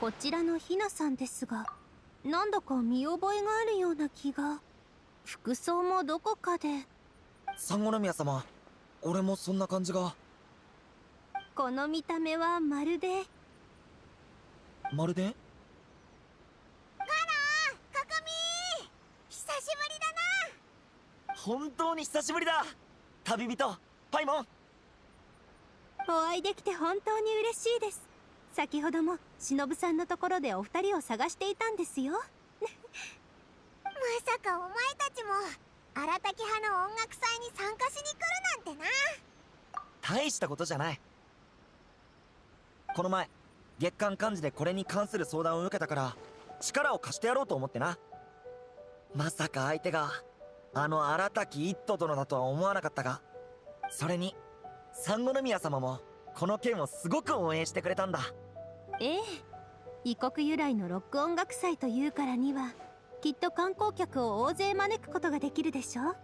こちらのひなさんですがなんだか見覚えがあるような気が。服装もどこかで。三五宮様俺もそんな感じが。この見た目はまるで。まるで？ガラカカミ久しぶりだな。本当に久しぶりだ。旅人パイモン。お会いできて本当に嬉しいです先ほども忍さんのところでお二人を探していたんですよ。まさかお前たちも荒滝派の音楽祭に参加しに来るなんてな。大したことじゃない。この前月間幹事でこれに関する相談を受けたから力を貸してやろうと思ってな。まさか相手があの荒滝一斗殿だとは思わなかったがそれに三五宮様もこの件をすごく応援してくれたんだええ。異国由来のロック音楽祭というからにはきっと観光客を大勢招くことができるでしょ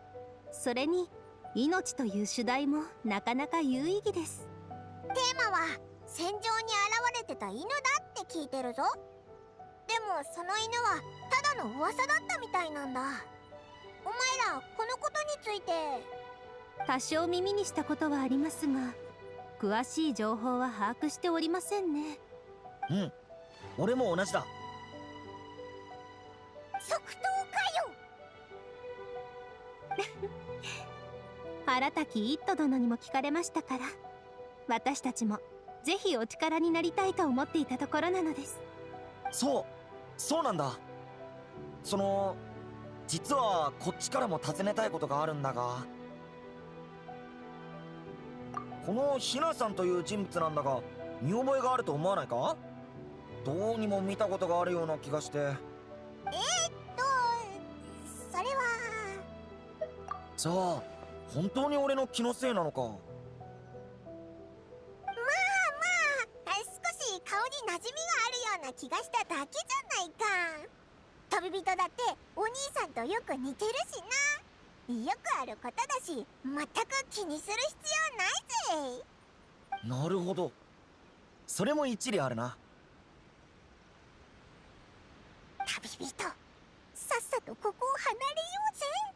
それに命という主題もなかなか有意義です。テーマは戦場に現れてた犬だって聞いてるぞ。でもその犬はただの噂だったみたいなんだ。お前らこのことについて。多少耳にしたことはありますが詳しい情報は把握しておりませんねうん。俺も同じだ。即答かよ。荒滝一斗殿にも聞かれましたから私たちもぜひお力になりたいと思っていたところなのです。そうそうなんだ。その実はこっちからも尋ねたいことがあるんだがこのひなさんという人物なんだが見覚えがあると思わないか？どうにも見たことがあるような気がして。えー、っとそれは。じゃあ本当に俺の気のせいなのか？まあまあ少し顔に馴染みがあるような気がしただけじゃないか。旅人だってお兄さんとよく似てるしな。よくあることだし全く気にする必要ないぜ。なるほど。それも一理あるなビビとさっさとここを離れようぜ。